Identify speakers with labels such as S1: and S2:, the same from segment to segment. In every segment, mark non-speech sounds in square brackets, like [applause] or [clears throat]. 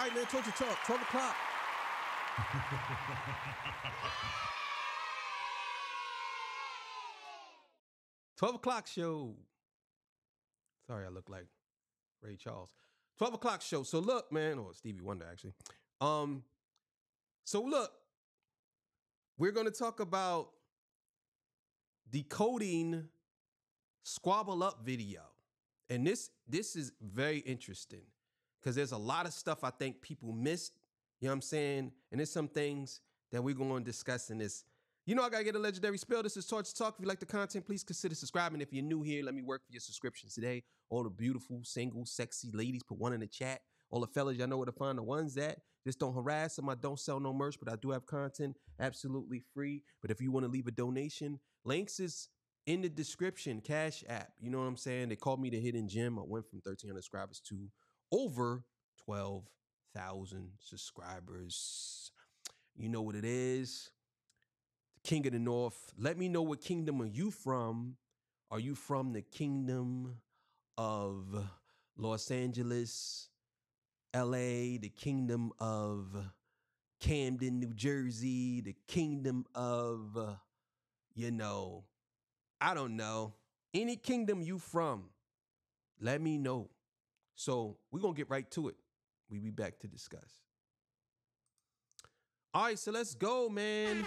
S1: All right, man, you talk. 12 o'clock. [laughs] Twelve o'clock show. Sorry, I look like Ray Charles. Twelve o'clock show. So look, man, or Stevie Wonder actually. Um, so look, we're gonna talk about decoding squabble up video, and this this is very interesting because there's a lot of stuff I think people missed. You know what I'm saying? And there's some things that we're going to discuss in this. You know, I gotta get a legendary spell. This is Torture Talk. If you like the content, please consider subscribing. If you're new here, let me work for your subscriptions today. All the beautiful, single, sexy ladies, put one in the chat. All the fellas, y'all know where to find the ones at. Just don't harass them. I don't sell no merch, but I do have content absolutely free. But if you want to leave a donation, links is in the description. Cash app. You know what I'm saying? They called me the hidden gem. I went from 1,300 subscribers to over 12,000 subscribers. You know what it is. The King of the North. Let me know what kingdom are you from. Are you from the kingdom of Los Angeles, LA, the kingdom of Camden, New Jersey, the kingdom of, uh, you know, I don't know, any kingdom you from, let me know. So we're going to get right to it. we be back to discuss. All right, so let's go, man.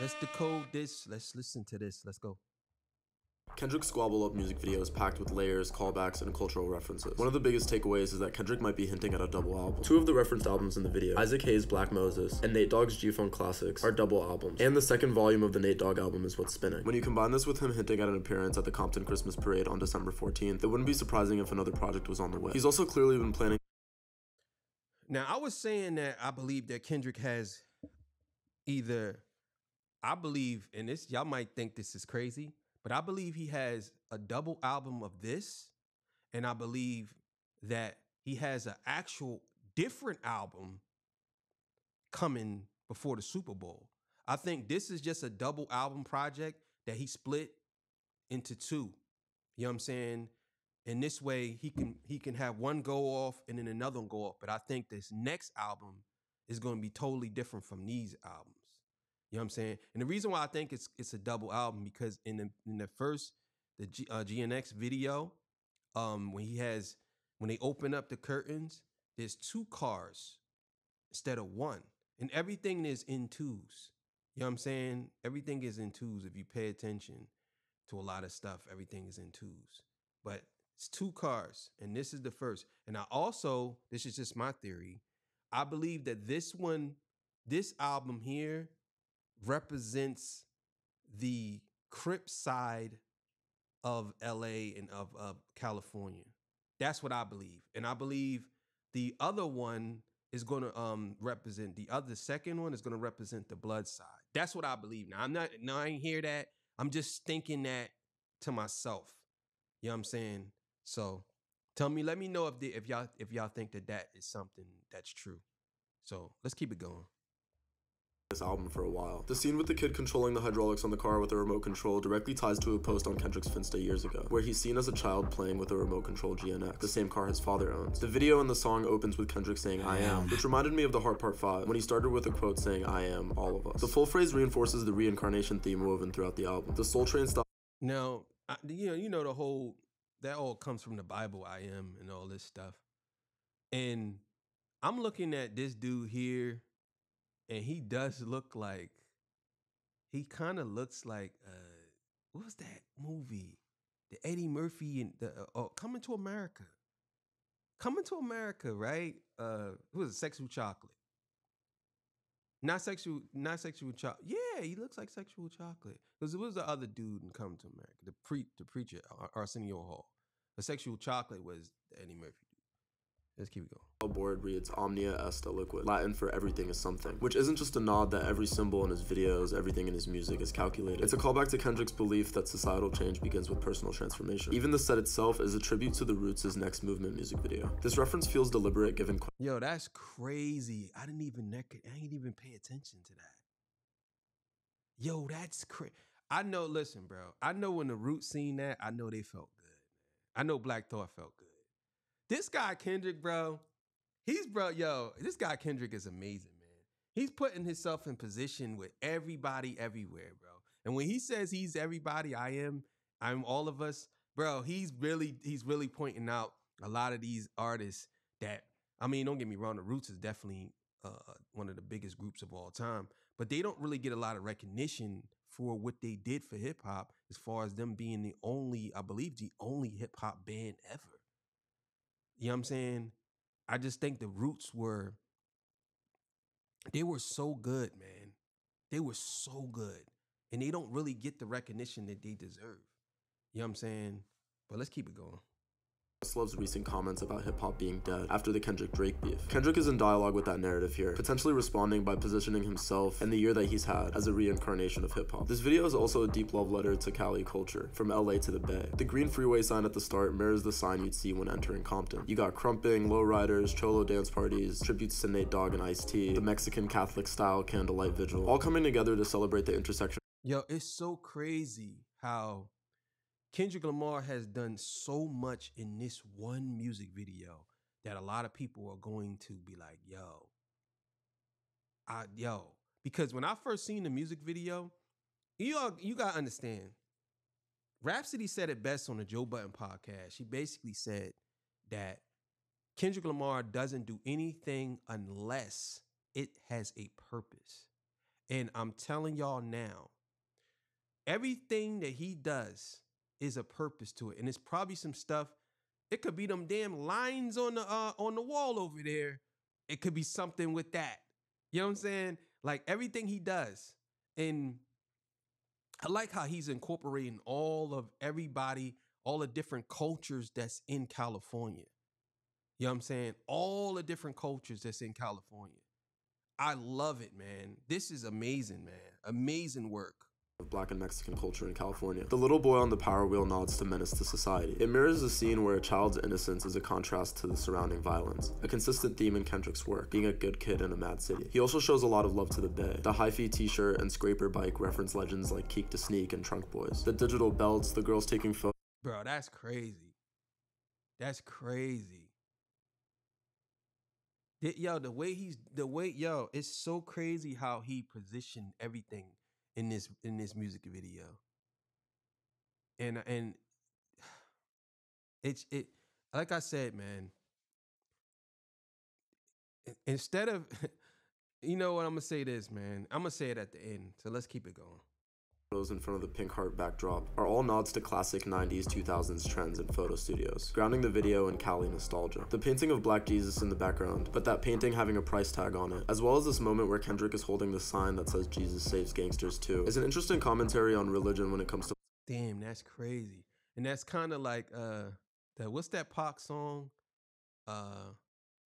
S1: Let's decode this. Let's listen to this. Let's go.
S2: Kendrick's Squabble Up music video is packed with layers, callbacks, and cultural references. One of the biggest takeaways is that Kendrick might be hinting at a double album. Two of the referenced albums in the video, Isaac Hayes' Black Moses and Nate Dogg's G-Funk Classics, are double albums. And the second volume of the Nate Dogg album is what's spinning. When you combine this with him hinting at an appearance at the Compton Christmas Parade on December 14th, it wouldn't be surprising if another project was on the way. He's also clearly been planning
S1: Now, I was saying that I believe that Kendrick has either, I believe, and this, y'all might think this is crazy, but I believe he has a double album of this, and I believe that he has an actual different album coming before the Super Bowl. I think this is just a double album project that he split into two. You know what I'm saying? And this way he can he can have one go off and then another one go off. But I think this next album is going to be totally different from these albums. You know what I'm saying? And the reason why I think it's it's a double album because in the in the first the G, uh, GNX video, um, when he has when they open up the curtains, there's two cars instead of one, and everything is in twos. You know what I'm saying? Everything is in twos. If you pay attention to a lot of stuff, everything is in twos. But it's two cars, and this is the first. And I also, this is just my theory. I believe that this one, this album here, represents the Crip side of LA and of, of California. That's what I believe. And I believe the other one is going to um, represent the other second one is going to represent the blood side. That's what I believe. Now I'm not now I ain't hear that. I'm just thinking that to myself. You know what I'm saying? So tell me, let me know if the, if y'all if y'all think that that is something that's true. So let's keep it going
S2: this album for a while. The scene with the kid controlling the hydraulics on the car with a remote control directly ties to a post on Kendrick's Finsta years ago, where he's seen as a child playing with a remote control GNX, the same car his father owns. The video and the song opens with Kendrick saying I am, which reminded me of the Heart Part 5, when he started with a quote saying I am all of us. The full phrase reinforces the reincarnation theme woven throughout the album. The Soul Train style
S1: Now, I, you know, you know the whole that all comes from the Bible, I am, and all this stuff. And I'm looking at this dude here, and he does look like he kind of looks like uh what was that movie? The Eddie Murphy and the uh, oh, Coming to America. Coming to America, right? Uh who was it? Sexual chocolate. Not sexual, not sexual chocolate. Yeah, he looks like sexual chocolate. Because it was the other dude in Coming to America, the pre the preacher, Arsenio Hall. The sexual chocolate was Eddie Murphy Let's keep it going.
S2: board reads Omnia est aliquid, Latin for everything is something, which isn't just a nod that every symbol in his videos, everything in his music is calculated. It's a callback to Kendrick's belief that societal change begins with personal transformation. Even the set itself is a tribute to the Roots' next movement music video. This reference feels deliberate given.
S1: Yo, that's crazy. I didn't even I didn't even pay attention to that. Yo, that's crazy. I know. Listen, bro. I know when the Roots seen that. I know they felt good. I know Black Thought felt good. This guy Kendrick, bro, he's bro, yo, this guy Kendrick is amazing, man. He's putting himself in position with everybody everywhere, bro. And when he says he's everybody, I am, I'm all of us, bro. He's really, he's really pointing out a lot of these artists that I mean, don't get me wrong, the Roots is definitely uh, one of the biggest groups of all time, but they don't really get a lot of recognition for what they did for hip hop, as far as them being the only, I believe, the only hip hop band ever. You know what I'm saying? I just think the Roots were, they were so good, man. They were so good, and they don't really get the recognition that they deserve. You know what I'm saying? But let's keep it going.
S2: Love's recent comments about hip hop being dead after the Kendrick Drake beef. Kendrick is in dialogue with that narrative here, potentially responding by positioning himself and the year that he's had as a reincarnation of hip hop. This video is also a deep love letter to Cali culture, from LA to the Bay. The green freeway sign at the start mirrors the sign you'd see when entering Compton. You got crumping, lowriders, cholo dance parties, tributes to Nate Dogg and Ice T, the Mexican Catholic style candlelight vigil, all coming together to celebrate the intersection.
S1: Yo, it's so crazy how Kendrick Lamar has done so much in this one music video that a lot of people are going to be like, yo, I yo, because when I first seen the music video, you all, you gotta understand. Rapsody said it best on the Joe Budden podcast. She basically said that Kendrick Lamar doesn't do anything unless it has a purpose. And I'm telling y'all now, everything that he does is a purpose to it. And it's probably some stuff. It could be them damn lines on the uh, on the wall over there. It could be something with that. You know what I'm saying? Like everything he does. And I like how he's incorporating all of everybody, all the different cultures that's in California. You know what I'm saying? All the different cultures that's in California. I love it, man. This is amazing, man. Amazing work
S2: of black and Mexican culture in California. The little boy on the power wheel nods to menace to society. It mirrors a scene where a child's innocence is a contrast to the surrounding violence, a consistent theme in Kendrick's work, being a good kid in a mad city. He also shows a lot of love to the Bay. The hyphy t-shirt and scraper bike reference legends like Keak da Sneak and Trunk Boys. The digital belts, the girls taking photos.
S1: Bro, that's crazy. That's crazy. Yo, the way he's the way yo, it's so crazy how he positioned everything in this in this music video. And and it's it like I said, man. Instead of [laughs] you know what I'm gonna say this, man. I'm gonna say it at the end. So let's keep it going
S2: in front of the pink heart backdrop are all nods to classic 90s 2000s trends in photo studios, grounding the video in Cali nostalgia. The painting of Black Jesus in the background, but that painting having a price tag on it, as well as this moment where Kendrick is holding the sign that says Jesus saves gangsters too, is an interesting commentary on religion when it comes to
S1: Damn, that's crazy. And that's kind of like uh the what's that Pac song? Uh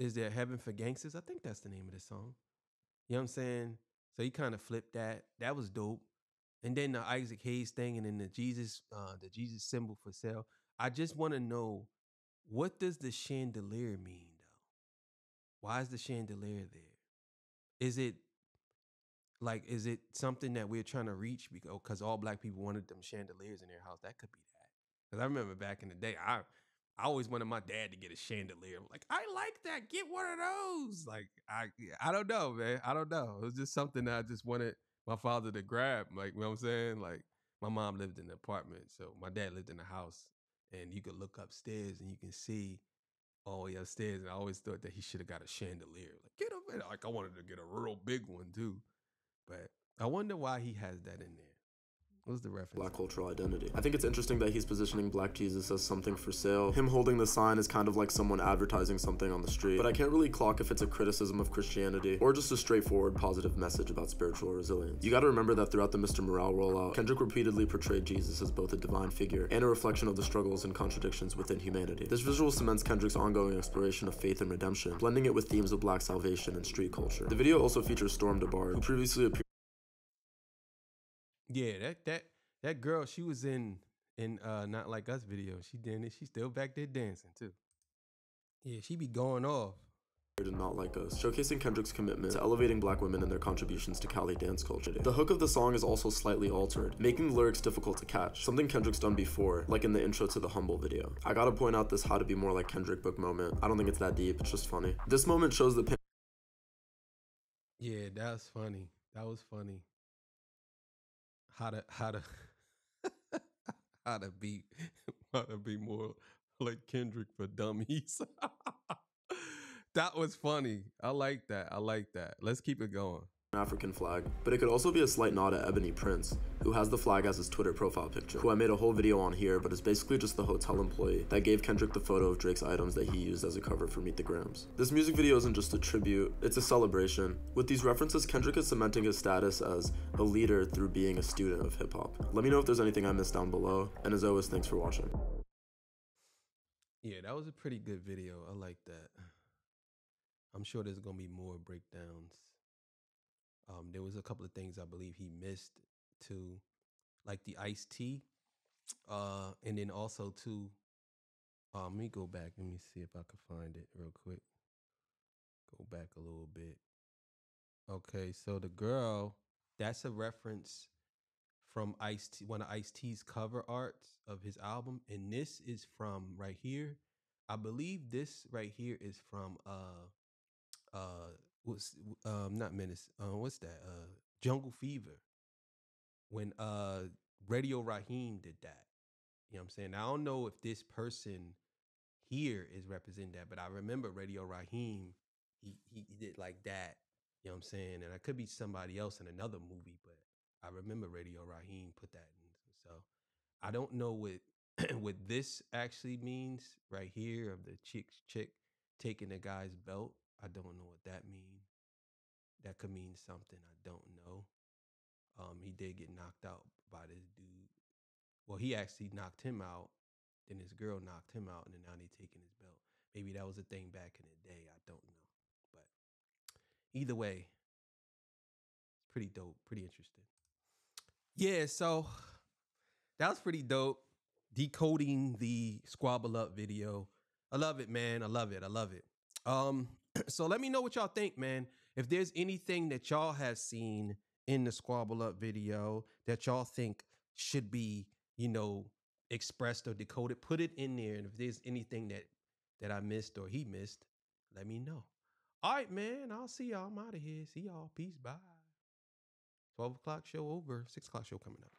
S1: is there heaven for gangsters? I think that's the name of the song. You know what I'm saying? So he kind of flipped that. That was dope and then the Isaac Hayes thing, and then the Jesus, uh, the Jesus symbol for sale. I just want to know what does the chandelier mean, though? Why is the chandelier there? Is it like is it something that we're trying to reach because all black people wanted them chandeliers in their house? That could be that. Because I remember back in the day, I I always wanted my dad to get a chandelier. I'm like, I like that. Get one of those. Like, I I don't know, man. I don't know. It was just something that I just wanted my father to grab. Like, you know what I'm saying? Like, my mom lived in an apartment, so my dad lived in a house, and you could look upstairs and you can see all the upstairs. And I always thought that he should have got a chandelier. Like, get him, like I wanted to get a real big one too, but I wonder why he has that in there. What's the reference?
S2: Black cultural identity. I think it's interesting that he's positioning Black Jesus as something for sale. Him holding the sign is kind of like someone advertising something on the street. But I can't really clock if it's a criticism of Christianity or just a straightforward positive message about spiritual resilience. You gotta remember that throughout the Mr. Morale rollout, Kendrick repeatedly portrayed Jesus as both a divine figure and a reflection of the struggles and contradictions within humanity. This visual cements Kendrick's ongoing exploration of faith and redemption, blending it with themes of black salvation and street culture. The video also features Storm DeBarge, who previously appeared
S1: yeah, that that that girl, she was in in uh not like us video. She did it. She's still back there dancing too. Yeah, she be going off.
S2: did not like us, showcasing Kendrick's commitment to elevating black women and their contributions to Cali dance culture. The hook of the song is also slightly altered, making the lyrics difficult to catch, something Kendrick's done before, like in the intro to the Humble video. I gotta point out this how to be more like Kendrick book moment. I don't think it's that deep, it's just funny. This moment shows the pin-
S1: Yeah, that's funny. That was funny. How to how to [laughs] how to be [laughs] how to be more like Kendrick for dummies. [laughs] that was funny. I like that. I like that. Let's keep it going.
S2: African flag, but it could also be a slight nod at Ebony Prince, who has the flag as his Twitter profile picture, who I made a whole video on here, but is basically just the hotel employee that gave Kendrick the photo of Drake's items that he used as a cover for Meet the Grahams. This music video isn't just a tribute, it's a celebration. With these references, Kendrick is cementing his status as a leader through being a student of hip hop. Let me know if there's anything I missed down below, and as always, thanks for watching.
S1: Yeah, that was a pretty good video. I like that. I'm sure there's gonna be more breakdowns. Um, there was a couple of things I believe he missed too, like the Ice T, uh, and then also too. Um, let me go back. Let me see if I can find it real quick. Go back a little bit. Okay, so the girl, that's a reference from Ice T, one of Ice T's cover arts of his album, and this is from right here. I believe this right here is from uh uh what's um not Menace uh what's that uh Jungle Fever when uh Radio Raheem did that. You know what I'm saying? I don't know if this person here is representing that, but I remember Radio Raheem he he did like that. You know what I'm saying? And I could be somebody else in another movie, but I remember Radio Raheem put that in. So I don't know what [clears throat] what this actually means right here of the chick chick taking the guy's belt. I don't know what that means. That could mean something I don't know. Um, he did get knocked out by this dude. Well, he actually knocked him out. Then his girl knocked him out, and then now they taking his belt. Maybe that was a thing back in the day. I don't know, but either way, it's pretty dope, pretty interesting. Yeah, so that was pretty dope. Decoding the squabble up video. I love it, man. I love it. I love it. Um, [clears throat] so let me know what y'all think, man. If there's anything that y'all have seen in the squabble up video that y'all think should be, you know, expressed or decoded, put it in there. And if there's anything that that I missed or he missed, let me know. All right, man. I'll see y'all. I'm out of here. See y'all. Peace. Bye. 12 o'clock show over. 6 o'clock show coming up.